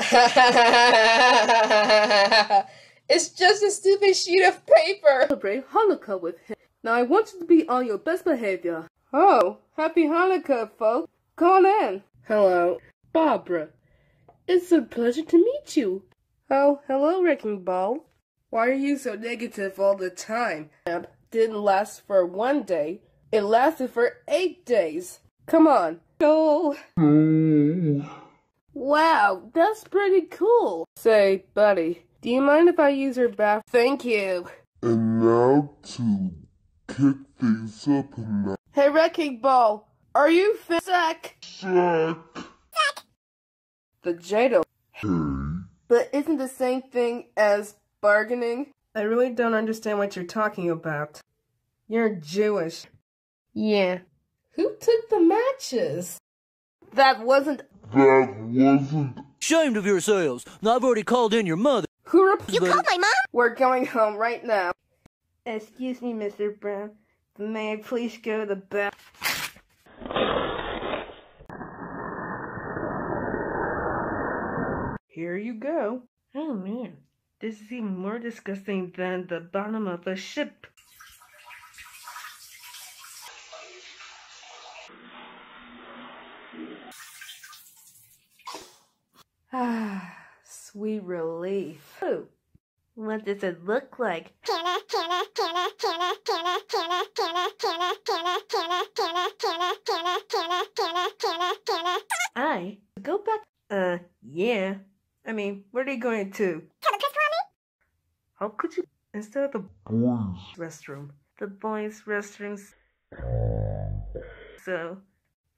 it's just a stupid sheet of paper. Celebrate Hanukkah with him. Now I want you to be on your best behavior. Oh, happy Hanukkah, folks. Call in. Hello, Barbara. It's a pleasure to meet you. Oh, hello, Wrecking Ball. Why are you so negative all the time? Camp didn't last for one day. It lasted for eight days. Come on. Go. Wow, that's pretty cool. Say, buddy, do you mind if I use your bath? Thank you. And now to kick things up a notch. Hey, Wrecking Ball, are you fit? Sack. Sack. The Jado. Hey. But isn't the same thing as bargaining? I really don't understand what you're talking about. You're Jewish. Yeah. Who took the matches? That wasn't That wasn't Ashamed of yourselves. Now I've already called in your mother. who rep- You called my mom? We're going home right now. Excuse me, Mr. Brown. May I please go to the bath? Here you go. Oh man, this is even more disgusting than the bottom of a ship. Ah, sweet relief. Ooh, what does it look like? I go back. Uh, yeah. I mean, where are you going to? How could you? Instead of the boys' restroom, the boys' restrooms. So,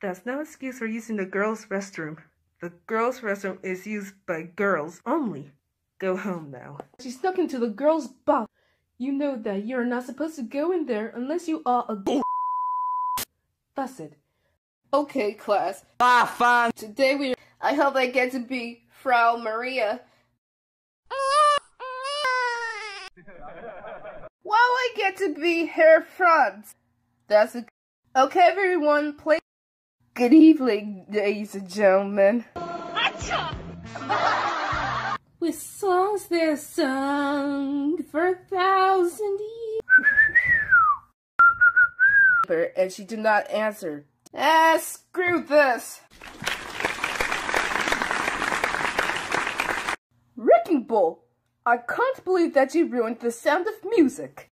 that's no excuse for using the girls' restroom. The girls' restroom is used by girls only. Go home now. She snuck into the girls' bath. You know that you're not supposed to go in there unless you are a bull. That's it. Okay, class. Ah, fine. Today we. I hope I get to be Frau Maria. Well, I get to be Herr Franz. That's a. Okay, everyone, play. Good evening, ladies and gentlemen. With songs they're sung for a thousand years. And she did not answer. Ah, screw this. Wrecking Ball, I can't believe that you ruined the sound of music.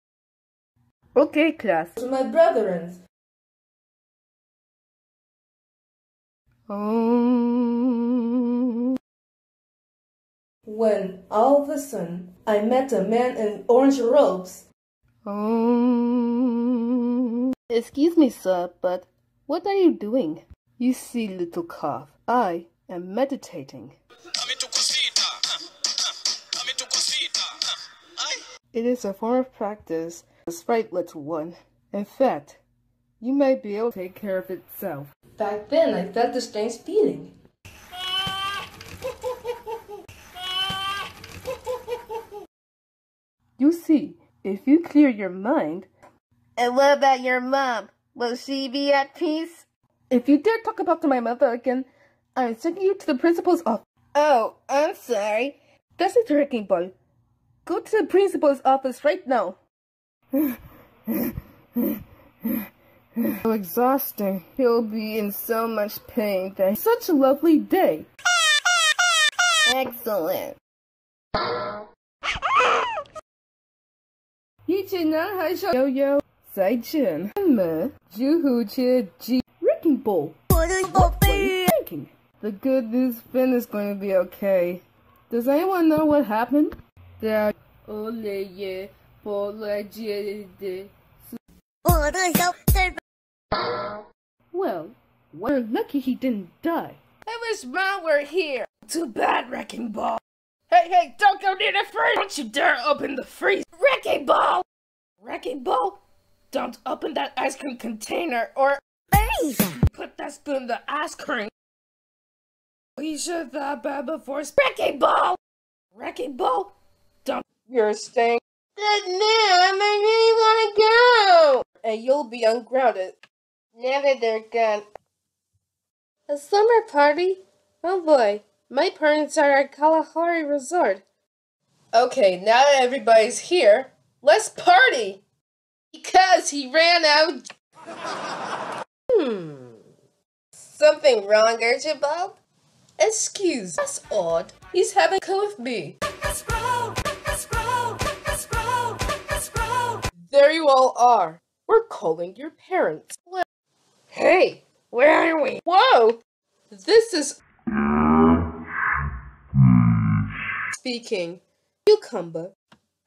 Okay, class. My brethren. Um, when all of a sudden I met a man in orange robes. Um, excuse me, sir, but what are you doing? You see, little calf, I am meditating. It is a form of practice. That's right, little one. In fact, you may be able to take care of itself. Back then, I felt the strange feeling. You see, if you clear your mind. And what about your mom? Will she be at peace? If you dare talk about to my mother again, I'm sending you to the principal's office. Oh, I'm sorry. That's a wrecking ball. Go to the principal's office right now. so exhausting. He'll be in so much pain that such a lovely day. Excellent. Yo-yo, Zai-jin, Emma, Juhu-chi, Wrecking Ball. What are you thinking? The good news Finn is going to be okay. Does anyone know what happened? There are... Uh, well, we're lucky he didn't die. I wish Mom were here. Too bad, Wrecking Ball. Hey, hey, don't go near the freezer! Don't you dare open the freezer! Wrecking Ball! Wrecking Ball! Don't open that ice cream container or put that spoon in the ice cream. We should thought bad before Wrecking Ball! Wrecking Ball! Don't. You're staying. Mom, I really want to go! And you'll be ungrounded. Now that they're gone. A summer party? Oh boy, My parents are at Kalahari Resort. Okay, now that everybody's here, let's party! Because he ran out. Hmm. Something wrong, Archibald? Excuse. That's odd. He's having a with me. There you all are. We're calling your parents. Hey, where are we? Whoa! This is speaking. Cucumber.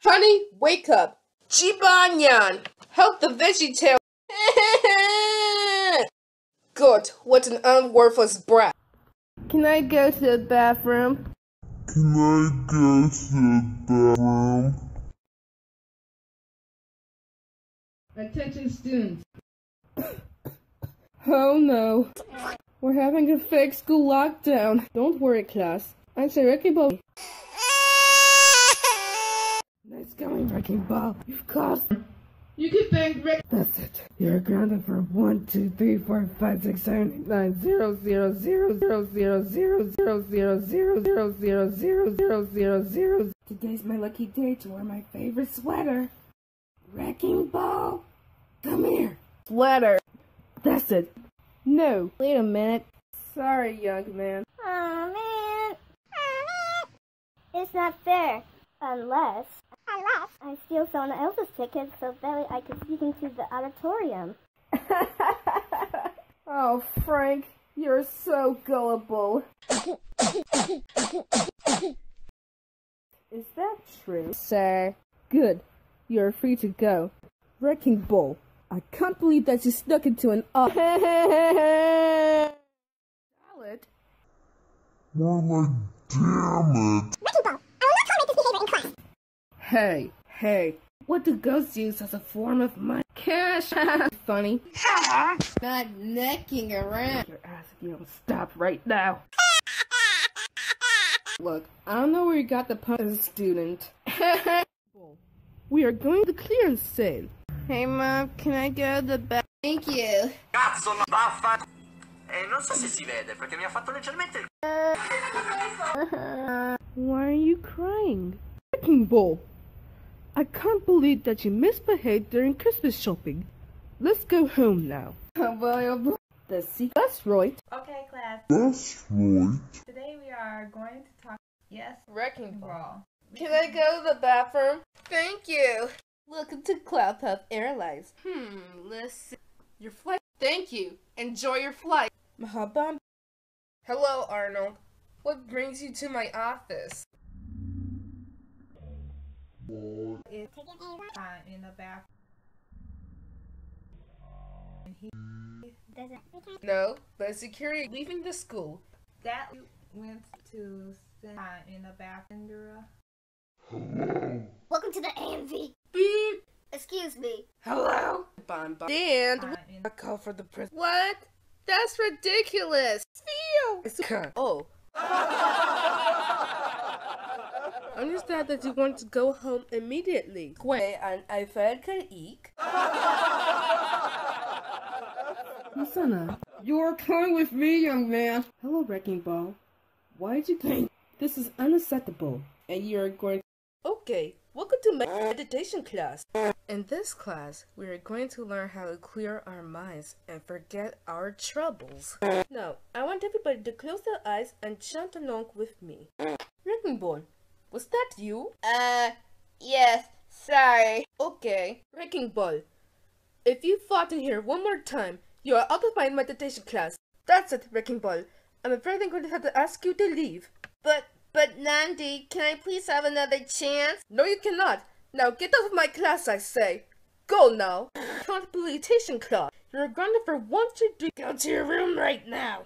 Honey, wake up. Jibanyan, help the veggie tail. Good, what an unworthless brat. Can I go to the bathroom? Can I go to the bathroom? Attention students. Oh no. We're having a fake school lockdown. Don't worry, class. I'm Sir Ricky Ball. nice going, Wrecking Ball. You've caused. You can thank Rick. That's it. You're grounded for one, two, three, four, five, six, seven, eight, nine, zero, zero, zero, zero, zero, zero, zero, zero, zero, zero, zero, zero, zero, zero, zero. Today's my lucky day to wear my favorite sweater. Wrecking Ball, come here. Sweater. That's it. No, wait a minute. Sorry, young man. Oh man. It's not fair. Unless. Unless. I steal someone else's ticket so that way I can sneak into the auditorium. oh, Frank, you're so gullible. Is that true? Sir. Good. You're free to go. Wrecking Ball. I can't believe that you snuck into an Salad. We're like, damn it. Wrecking Ball, I will not tolerate this behavior in class. Hey, hey. What do ghosts use as a form of money? Cash! Funny. Uh-huh. Not necking around. Your ass if you don't stop right now. Look, I don't know where you got the pun as a student. we are going to the clearance sale. Hey mom, can I go to the back? Thank you. Cazzo, no, vaffa... Eh, non so se si vede, perché mi ha fatto leggermente il... Why are you crying? Wrecking Ball. I can't believe that you misbehaved during Christmas shopping. Let's go home now. The secret. That's right. Okay, class. That's right. Today we are going to talk. Yes, Wrecking Ball. ball. Can I go to the bathroom? Thank you. Welcome to Cloud Puff Airlines. Hmm, let's. Your flight. Thank you. Enjoy your flight. Mahabam. Hello, Arnold. What brings you to my office? It's time in the back. And he No, but security leaving the school. that went to spend in the back. Indira. Welcome to the AMV. Beep. Excuse me. Hello. Bon bon. And Time in a call for the prison. What? That's ridiculous. Feel. Oh. Understand that you want to go home immediately. When an iPhone can eat. Masana, you're coming with me, young man. Hello, Wrecking Ball. Why'd you think this is unacceptable? And you're going Okay, welcome to my meditation class. In this class, we are going to learn how to clear our minds and forget our troubles. Now, I want everybody to close their eyes and chant along with me. Wrecking Ball, was that you? Uh, yes, sorry. Okay, Wrecking Ball. If you fought in here one more time, you are out of my meditation class. That's it, Wrecking Ball. I'm afraid I'm going to have to ask you to leave. But, but Nandi, can I please have another chance? No, you cannot. Now get out of my class, I say. Go now. Contemplation class. You're grounded for one, two, three. Go to your room right now.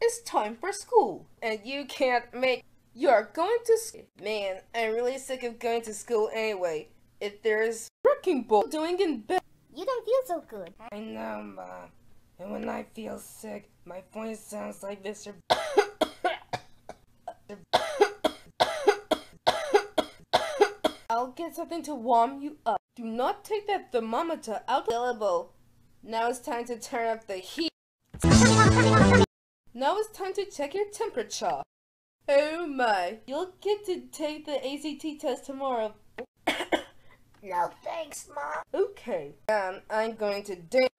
It's time for school, and you can't make. You're going to school. Man, I'm really sick of going to school anyway. If there's wrecking ball doing in bed. You don't feel so good. I know, Mom. And when I feel sick, my voice sounds like Mr. I'll get something to warm you up. Do not take that thermometer out available. Now it's time to turn up the heat. Now it's time to check your temperature. Oh my, you'll get to take the ACT test tomorrow. No thanks, Mom. Okay, and I'm going to dance.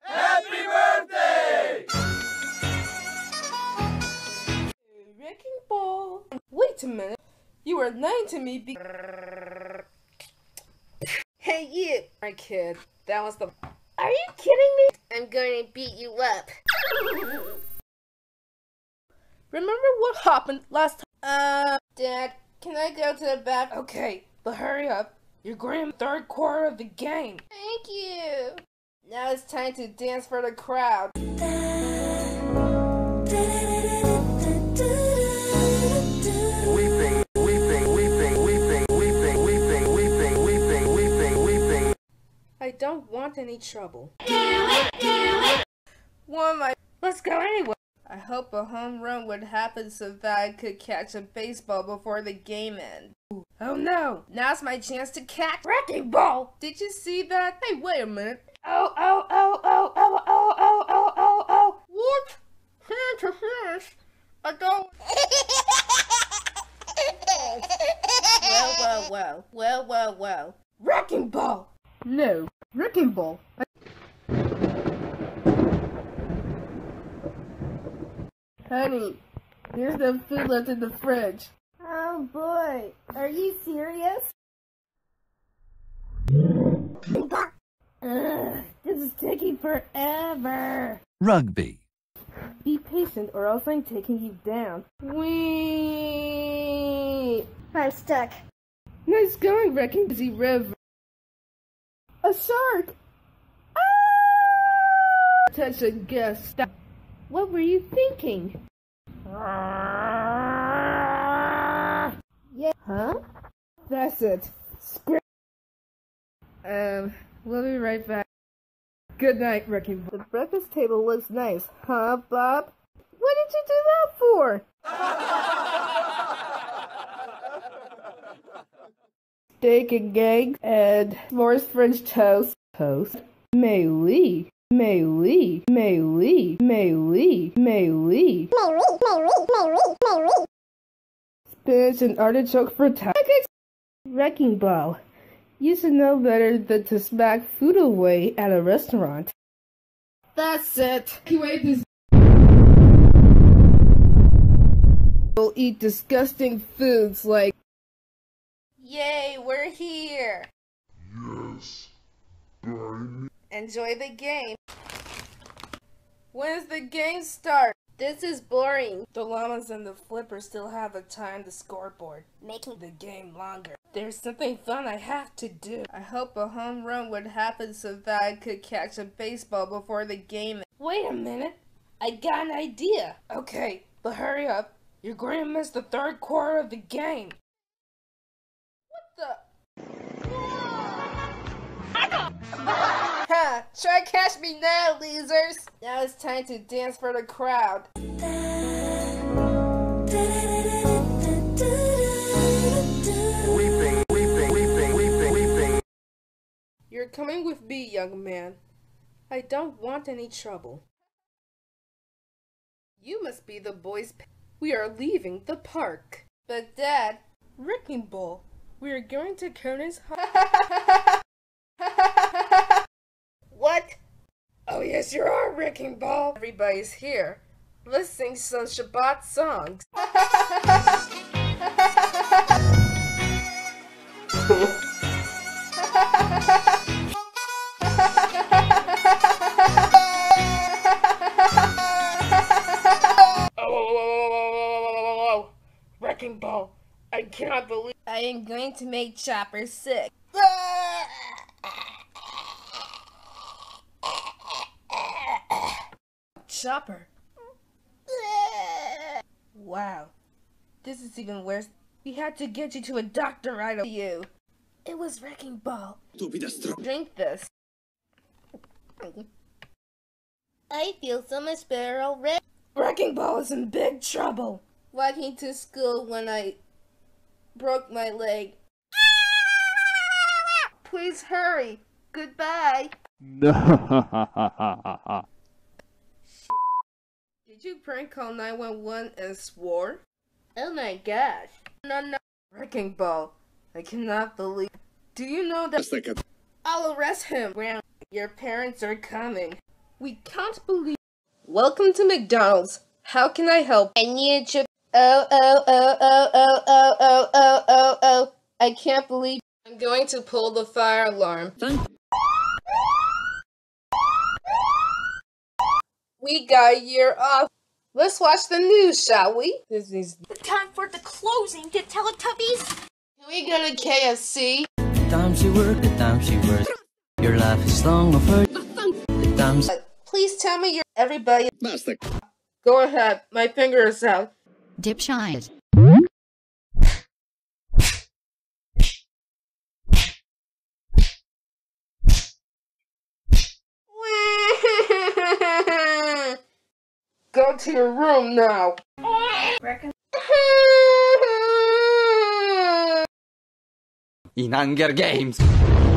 A minute. You were lying to me be- Hey you! My kid, that was the- Are you kidding me? I'm going to beat you up. Remember what happened last time? Uh, Dad, can I go to the bath? Okay, but hurry up. You're going in the third quarter of the game. Thank you. Now it's time to dance for the crowd. I don't want any trouble. One my let's go anyway. I hope a home run would happen so that I could catch a baseball before the game ends. Oh no! Now's my chance to catch wrecking ball. Did you see that? Hey, wait a minute. Oh oh oh oh oh oh oh oh oh oh! oh. What? Hand to finish. I don't. Well well well well well well. Wrecking ball. No, wrecking ball. Honey, here's the food left in the fridge. Oh boy, are you serious? Ugh, this is taking forever. Rugby. Be patient or else I'm taking you down. Wee! I'm stuck. Nice going, Wrecking Busy River. A shark! Ah! Touch a guest. What were you thinking? Yeah. Huh? That's it. Scream. Um, we'll be right back. Good night, Wrecking. The breakfast table looks nice, huh, Bob? What did you do that for? Steak and eggs and s'mores French toast. Toast. Maylee. Maylee. Maylee. Maylee. Maylee. Spinach and artichoke for tacos. Wrecking Ball. You should know better than to smack food away at a restaurant. That's it. Will eat disgusting foods like Yay, we're here. Yes. Need Enjoy the game. When's the game start? This is boring. The llamas and the flippers still have the time the scoreboard, making the game longer. There's something fun I have to do. I hope a home run would happen so that I could catch a baseball before the game. Wait a minute. I got an idea. Okay, but hurry up. You're going to miss the third quarter of the game. The? Ha! Try catch me now, losers! Now it's time to dance for the crowd. Weeping, weeping, weeping, weeping, weeping. You're coming with me, young man. I don't want any trouble. You must be the boys. pa- We are leaving the park. But, Dad, Wrecking Ball, we are going to Kona's What? Oh yes, you are, Wrecking Ball. Everybody's here. Let's sing some Shabbat songs. Wrecking Ball. I cannot believe I am going to make Chopper sick. Chopper. Wow. This is even worse. We had to get you to a doctor right away. You. It was Wrecking Ball. Drink this. I feel so much better already. Wrecking Ball is in big trouble. Walking to school when I broke my leg. Please hurry. Goodbye. Did you prank call 911 and swore? Oh my gosh. No, no. Wrecking Ball. I cannot believe. Do you know that? I'll arrest him. Graham, your parents are coming. We can't believe. Welcome to McDonald's. How can I help? I need a chip. Oh, oh, oh, oh, oh, oh, oh, oh, oh, oh. I can't believe. I'm going to pull the fire alarm. We got a year off. Let's watch the news, shall we? This is. Time for the closing to Teletubbies. Can we go to KFC? The times you work, the times you work. Your life is long of hurt. The times. Please tell me you're everybody. Go ahead. My finger is out. Dipshit. Go to your room now. Reckon in Hunger Games.